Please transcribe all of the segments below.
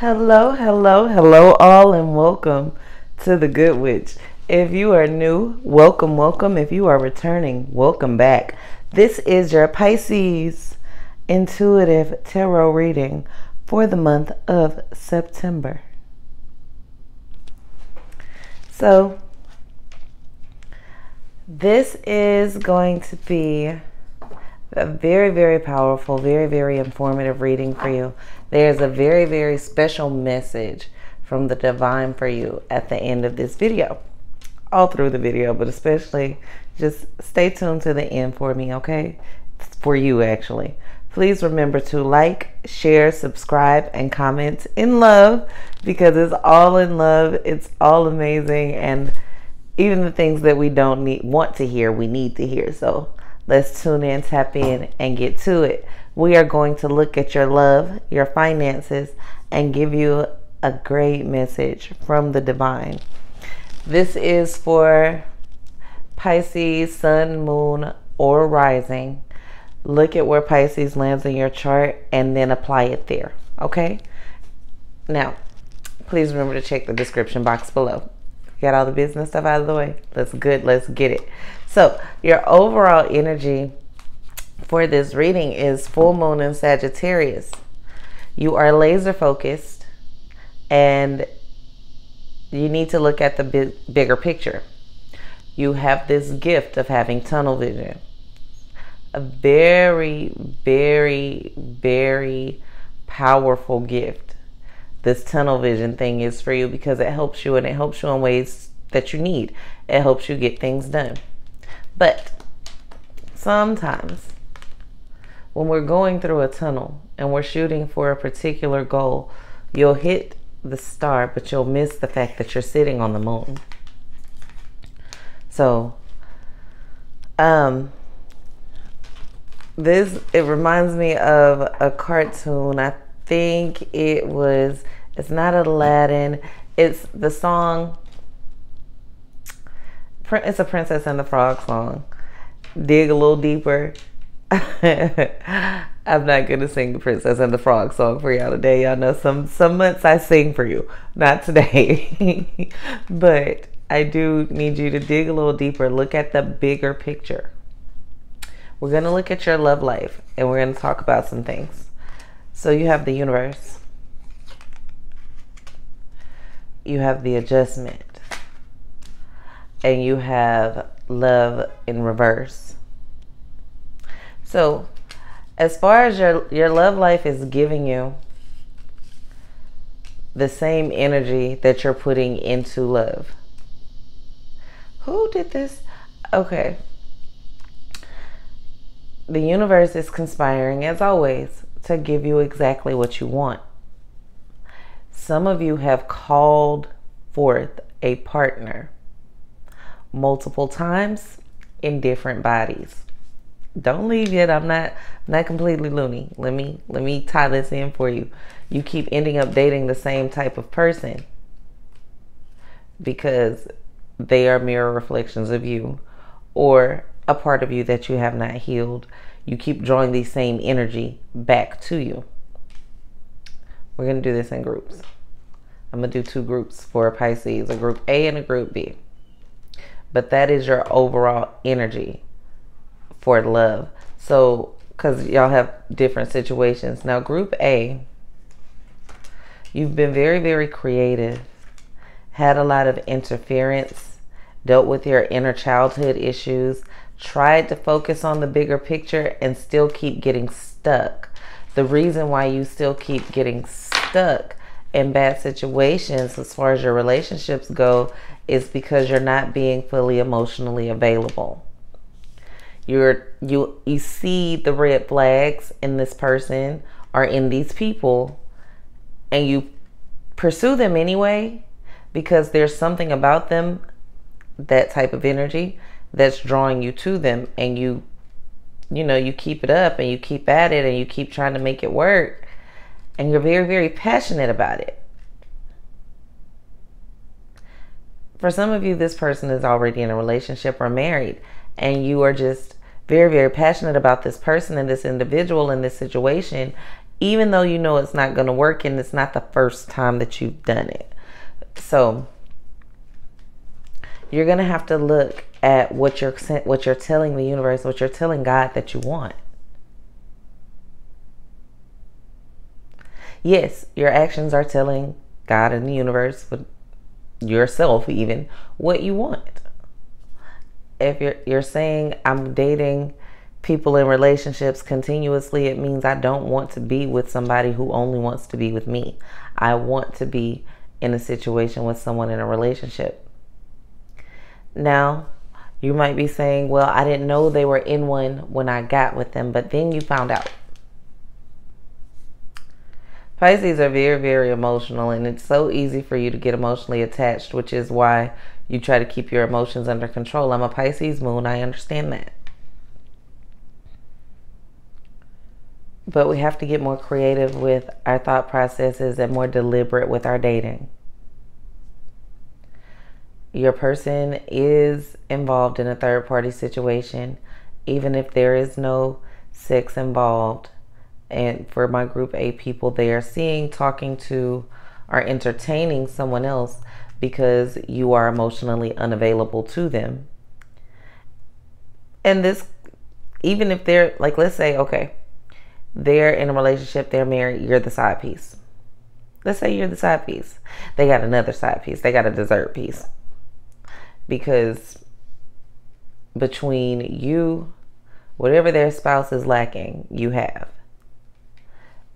Hello, hello, hello, all, and welcome to the Good Witch. If you are new, welcome, welcome. If you are returning, welcome back. This is your Pisces intuitive tarot reading for the month of September. So, this is going to be a very, very powerful, very, very informative reading for you. There's a very, very special message from the divine for you at the end of this video. All through the video, but especially just stay tuned to the end for me, okay? For you, actually. Please remember to like, share, subscribe, and comment in love because it's all in love. It's all amazing. And even the things that we don't need, want to hear, we need to hear. So let's tune in, tap in, and get to it we are going to look at your love, your finances, and give you a great message from the divine. This is for Pisces, Sun, Moon, or Rising. Look at where Pisces lands in your chart and then apply it there. Okay? Now, please remember to check the description box below. Got all the business stuff out of the way? Let's good. Let's get it. So, your overall energy for this reading is full moon in Sagittarius. You are laser focused and you need to look at the big, bigger picture. You have this gift of having tunnel vision. A very, very, very powerful gift. This tunnel vision thing is for you because it helps you and it helps you in ways that you need. It helps you get things done. But sometimes when we're going through a tunnel and we're shooting for a particular goal, you'll hit the star, but you'll miss the fact that you're sitting on the moon. So, um, this it reminds me of a cartoon. I think it was. It's not Aladdin. It's the song. It's a Princess and the Frog song. Dig a little deeper. I'm not gonna sing the Princess and the Frog song for y'all today. Y'all know some some months I sing for you, not today. but I do need you to dig a little deeper, look at the bigger picture. We're gonna look at your love life and we're gonna talk about some things. So you have the universe. You have the adjustment. And you have love in reverse so, as far as your your love life is giving you the same energy that you're putting into love. Who did this? Okay. The universe is conspiring as always to give you exactly what you want. Some of you have called forth a partner multiple times in different bodies don't leave yet. I'm not not completely loony. Let me let me tie this in for you. You keep ending up dating the same type of person because they are mirror reflections of you or a part of you that you have not healed. You keep drawing the same energy back to you. We're going to do this in groups. I'm going to do two groups for Pisces, a group A and a group B. But that is your overall energy for love. So, because y'all have different situations. Now, group A, you've been very, very creative, had a lot of interference, dealt with your inner childhood issues, tried to focus on the bigger picture, and still keep getting stuck. The reason why you still keep getting stuck in bad situations as far as your relationships go is because you're not being fully emotionally available you're you you see the red flags in this person or in these people and you pursue them anyway because there's something about them that type of energy that's drawing you to them and you you know you keep it up and you keep at it and you keep trying to make it work and you're very very passionate about it. For some of you this person is already in a relationship or married and you are just very, very passionate about this person and this individual in this situation, even though you know it's not going to work and it's not the first time that you've done it. So you're going to have to look at what you're what you're telling the universe, what you're telling God that you want. Yes, your actions are telling God and the universe, but yourself even, what you want. If you're you're saying I'm dating people in relationships continuously, it means I don't want to be with somebody who only wants to be with me. I want to be in a situation with someone in a relationship. Now, you might be saying, Well, I didn't know they were in one when I got with them, but then you found out. Pisces are very, very emotional, and it's so easy for you to get emotionally attached, which is why you try to keep your emotions under control. I'm a Pisces moon, I understand that. But we have to get more creative with our thought processes and more deliberate with our dating. Your person is involved in a third party situation, even if there is no sex involved and for my group A people, they are seeing, talking to, or entertaining someone else because you are emotionally unavailable to them. And this, even if they're like, let's say, okay, they're in a relationship, they're married, you're the side piece. Let's say you're the side piece. They got another side piece, they got a dessert piece. Because between you, whatever their spouse is lacking, you have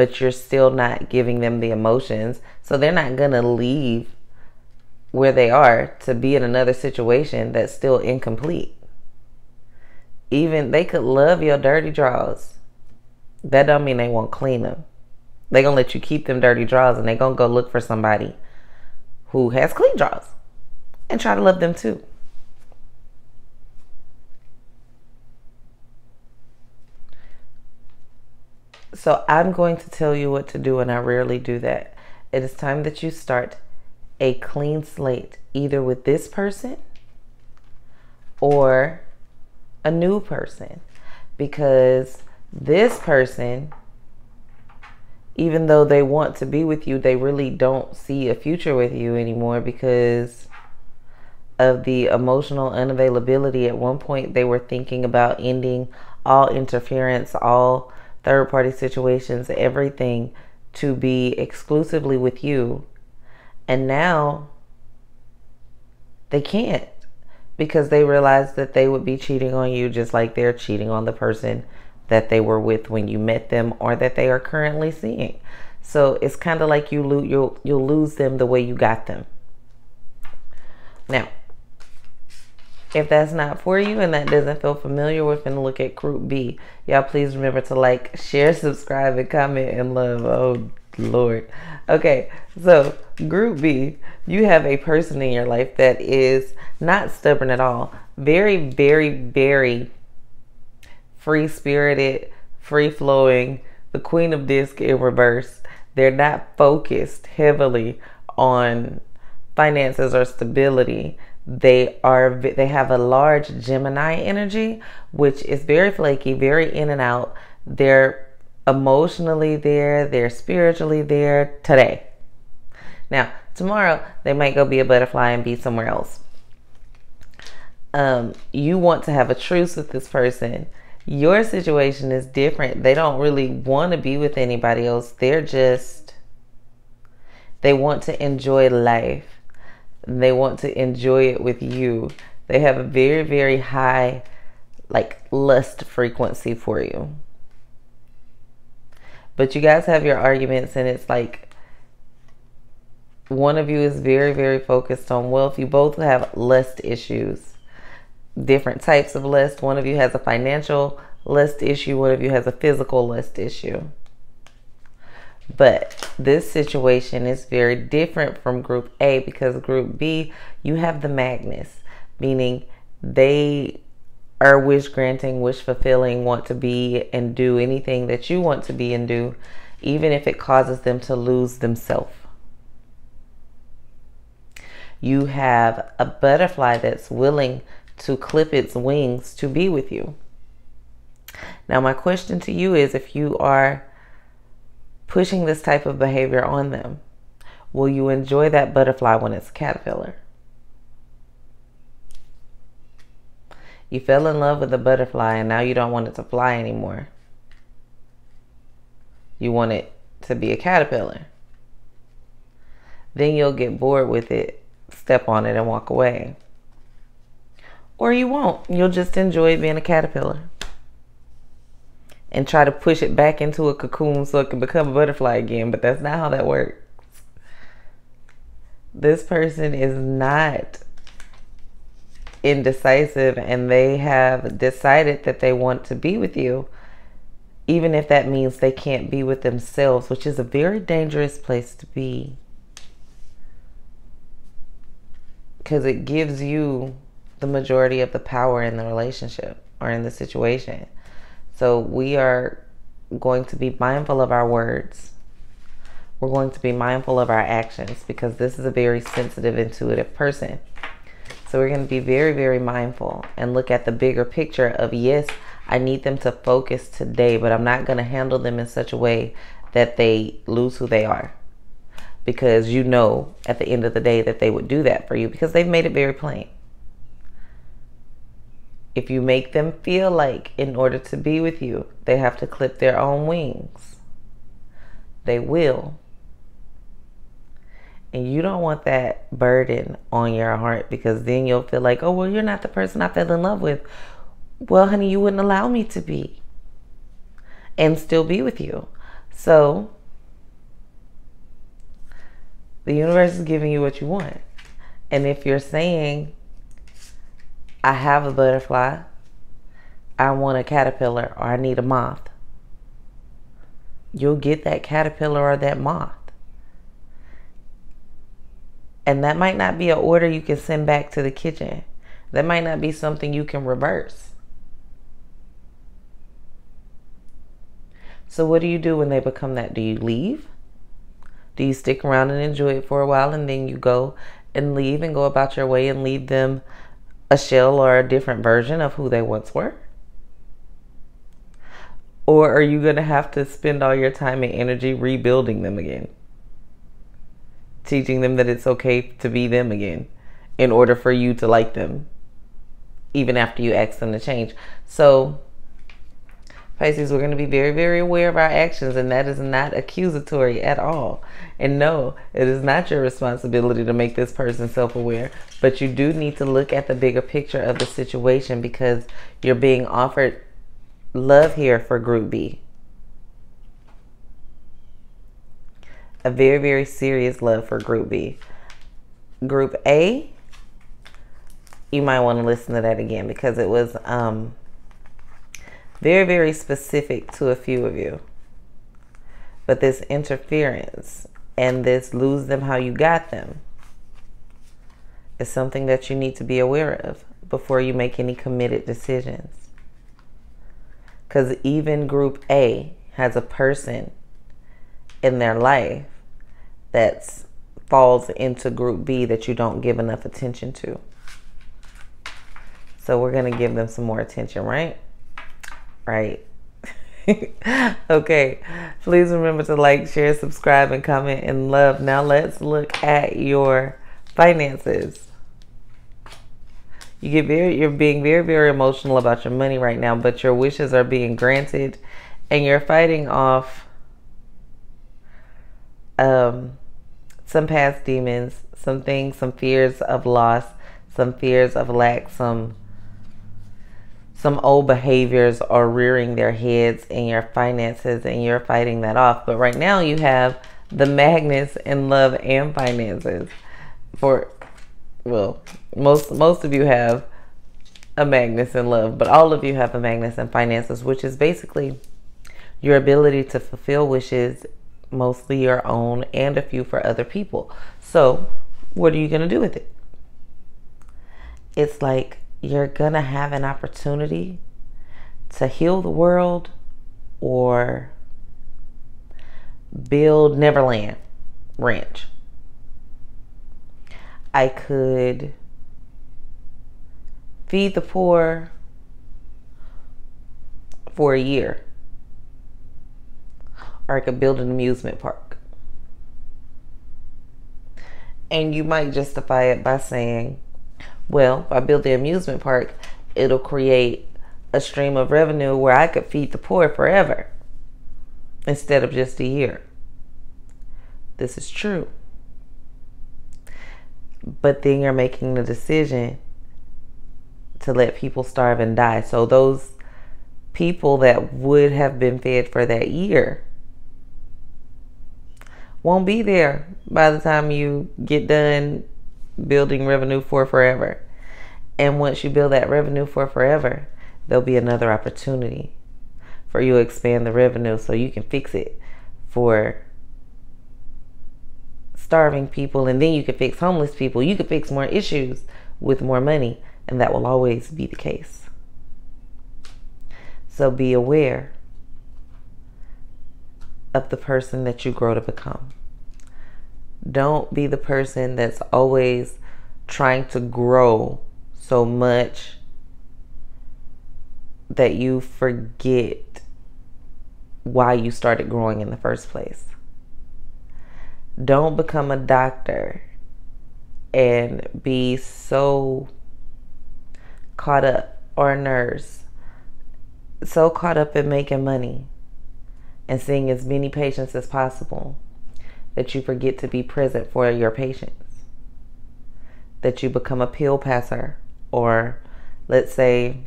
but you're still not giving them the emotions. So they're not going to leave where they are to be in another situation that's still incomplete. Even they could love your dirty drawers. That don't mean they won't clean them. They gonna let you keep them dirty drawers and they gonna go look for somebody who has clean drawers and try to love them too. So I'm going to tell you what to do, and I rarely do that. It is time that you start a clean slate, either with this person or a new person, because this person, even though they want to be with you, they really don't see a future with you anymore because of the emotional unavailability. At one point, they were thinking about ending all interference, all third party situations, everything to be exclusively with you. And now they can't because they realize that they would be cheating on you just like they're cheating on the person that they were with when you met them or that they are currently seeing. So it's kind of like you lo- you'll you'll lose them the way you got them. Now, if that's not for you and that doesn't feel familiar, we're going look at Group B. Y'all, please remember to like, share, subscribe, and comment and love. Oh, Lord. Okay, so Group B, you have a person in your life that is not stubborn at all. Very, very, very free spirited, free flowing, the Queen of Disc in reverse. They're not focused heavily on finances or stability they are they have a large Gemini energy, which is very flaky, very in and out. They're emotionally there, they're spiritually there today. Now, tomorrow they might go be a butterfly and be somewhere else. Um, you want to have a truce with this person. Your situation is different. They don't really want to be with anybody else. They're just they want to enjoy life they want to enjoy it with you. They have a very, very high, like, lust frequency for you. But you guys have your arguments, and it's like one of you is very, very focused on wealth. You both have lust issues, different types of lust. One of you has a financial lust issue, one of you has a physical lust issue. But this situation is very different from group A because group B, you have the Magnus, meaning they are wish granting, wish fulfilling, want to be and do anything that you want to be and do, even if it causes them to lose themselves. You have a butterfly that's willing to clip its wings to be with you. Now, my question to you is if you are pushing this type of behavior on them? Will you enjoy that butterfly when it's a caterpillar? You fell in love with a butterfly and now you don't want it to fly anymore. You want it to be a caterpillar. Then you'll get bored with it, step on it, and walk away. Or you won't. You'll just enjoy being a caterpillar and try to push it back into a cocoon so it can become a butterfly again. But that's not how that works. This person is not indecisive and they have decided that they want to be with you, even if that means they can't be with themselves, which is a very dangerous place to be. Because it gives you the majority of the power in the relationship or in the situation. So we are going to be mindful of our words. We're going to be mindful of our actions because this is a very sensitive, intuitive person. So we're going to be very, very mindful and look at the bigger picture of yes, I need them to focus today, but I'm not going to handle them in such a way that they lose who they are. Because you know at the end of the day that they would do that for you because they've made it very plain if you make them feel like in order to be with you, they have to clip their own wings, they will. And you don't want that burden on your heart because then you'll feel like, oh, well, you're not the person I fell in love with. Well, honey, you wouldn't allow me to be and still be with you. So the universe is giving you what you want. And if you're saying, I have a butterfly, I want a caterpillar, or I need a moth. You'll get that caterpillar or that moth. And that might not be an order you can send back to the kitchen. That might not be something you can reverse. So, what do you do when they become that? Do you leave? Do you stick around and enjoy it for a while and then you go and leave and go about your way and leave them a shell or a different version of who they once were? Or are you going to have to spend all your time and energy rebuilding them again? Teaching them that it's okay to be them again in order for you to like them, even after you ask them to change. So, Pisces, we're going to be very, very aware of our actions, and that is not accusatory at all. And no, it is not your responsibility to make this person self aware, but you do need to look at the bigger picture of the situation because you're being offered love here for Group B. A very, very serious love for Group B. Group A, you might want to listen to that again because it was um, very, very specific to a few of you. But this interference and this lose them how you got them is something that you need to be aware of before you make any committed decisions. Because even group A has a person in their life that falls into group B that you don't give enough attention to. So we're going to give them some more attention, right? Right. okay. Please remember to like, share, subscribe, and comment and love. Now let's look at your finances. You get very you're being very, very emotional about your money right now, but your wishes are being granted and you're fighting off um some past demons, some things, some fears of loss, some fears of lack, some some old behaviors are rearing their heads in your finances and you're fighting that off. But right now you have the Magnus in love and finances. For well, most most of you have a Magnus in love, but all of you have a Magnus in finances, which is basically your ability to fulfill wishes, mostly your own and a few for other people. So, what are you going to do with it? It's like you're going to have an opportunity to heal the world or build Neverland Ranch. I could feed the poor for a year. Or I could build an amusement park. And you might justify it by saying, well, if I build the amusement park, it'll create a stream of revenue where I could feed the poor forever instead of just a year. This is true. But then you're making the decision to let people starve and die. So those people that would have been fed for that year won't be there by the time you get done building revenue for forever. And once you build that revenue for forever, there'll be another opportunity for you to expand the revenue so you can fix it for starving people and then you can fix homeless people. You can fix more issues with more money, and that will always be the case. So be aware of the person that you grow to become. Don't be the person that's always trying to grow so much that you forget why you started growing in the first place. Don't become a doctor and be so caught up, or a nurse, so caught up in making money and seeing as many patients as possible that you forget to be present for your patients. That you become a pill passer, or let's say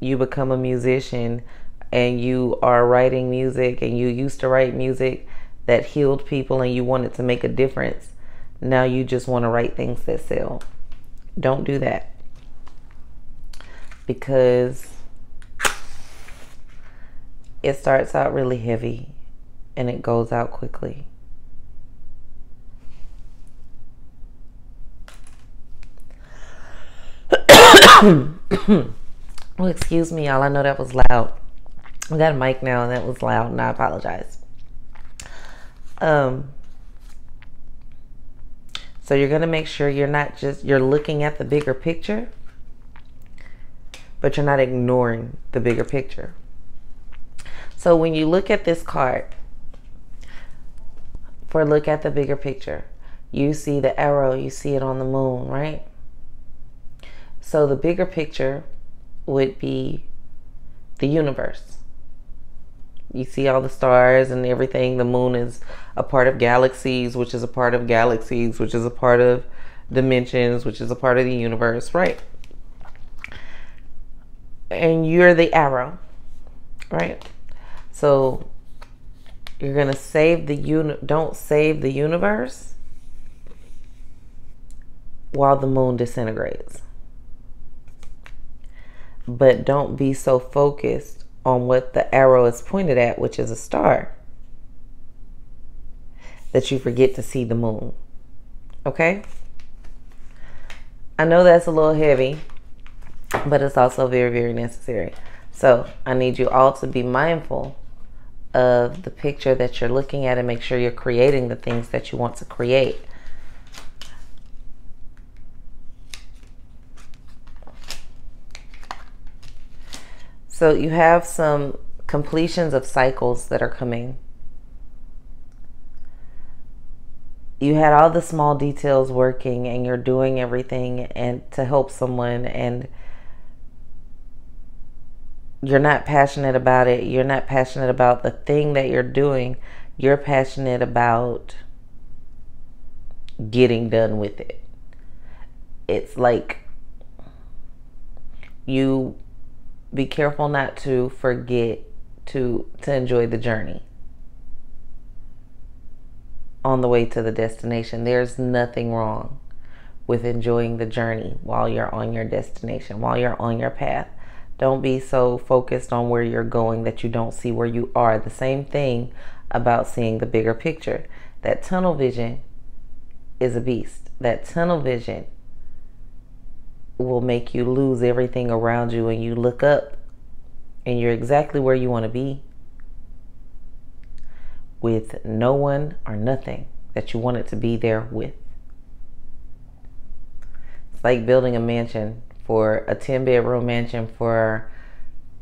you become a musician and you are writing music and you used to write music that healed people and you wanted to make a difference. Now you just want to write things that sell. Don't do that. Because it starts out really heavy and it goes out quickly. well, excuse me, y'all. I know that was loud. I got a mic now and that was loud, and I apologize. Um, so you're going to make sure you're not just you're looking at the bigger picture, but you're not ignoring the bigger picture. So when you look at this card, for look at the bigger picture, you see the arrow, you see it on the moon, right? So the bigger picture would be the universe. You see all the stars and everything. The moon is a part of galaxies, which is a part of galaxies, which is a part of dimensions, which is a part of the universe, right? And you're the arrow, right? So you're going to save the uni don't save the universe while the moon disintegrates. But don't be so focused on what the arrow is pointed at, which is a star, that you forget to see the moon. Okay? I know that's a little heavy, but it's also very, very necessary. So I need you all to be mindful of the picture that you're looking at and make sure you're creating the things that you want to create. So you have some completions of cycles that are coming. You had all the small details working and you're doing everything and to help someone and you're not passionate about it. You're not passionate about the thing that you're doing. You're passionate about getting done with it. It's like you be careful not to forget to to enjoy the journey on the way to the destination. There's nothing wrong with enjoying the journey while you're on your destination, while you're on your path. Don't be so focused on where you're going that you don't see where you are. The same thing about seeing the bigger picture. That tunnel vision is a beast. That tunnel vision will make you lose everything around you and you look up and you're exactly where you want to be with no one or nothing that you wanted to be there with. It's like building a mansion for a 10 bedroom mansion for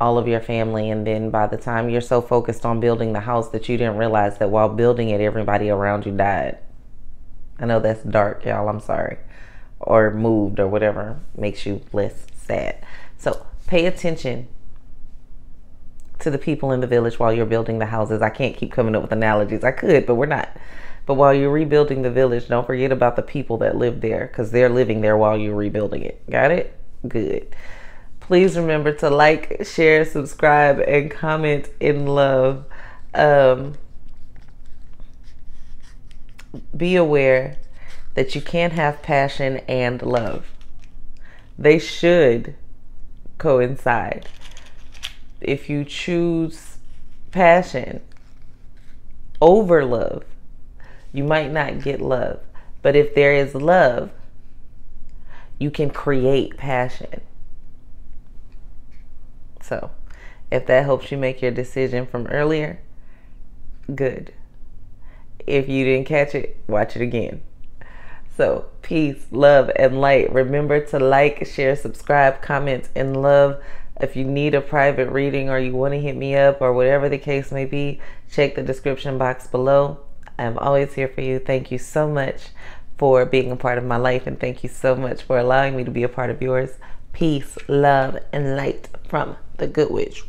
all of your family and then by the time you're so focused on building the house that you didn't realize that while building it everybody around you died. I know that's dark y'all i'm sorry. Or moved or whatever makes you less sad. So pay attention to the people in the village while you're building the houses. I can't keep coming up with analogies. I could but we're not. But while you're rebuilding the village don't forget about the people that live there because they're living there while you're rebuilding it. Got it good Please remember to like, share, subscribe, and comment in love. Um, be aware that you can't have passion and love. They should coincide. If you choose passion over love, you might not get love. But if there is love, you can create passion. So, if that helps you make your decision from earlier, good. If you didn't catch it, watch it again. So, peace, love, and light. Remember to like, share, subscribe, comment, and love. If you need a private reading or you want to hit me up or whatever the case may be, check the description box below. I'm always here for you. Thank you so much for being a part of my life, and thank you so much for allowing me to be a part of yours. Peace, love, and light from the Good Witch.